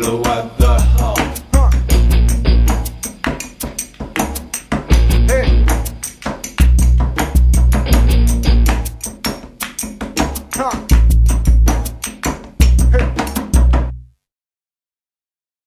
believe. Follow what the